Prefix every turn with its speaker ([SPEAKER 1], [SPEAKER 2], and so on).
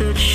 [SPEAKER 1] that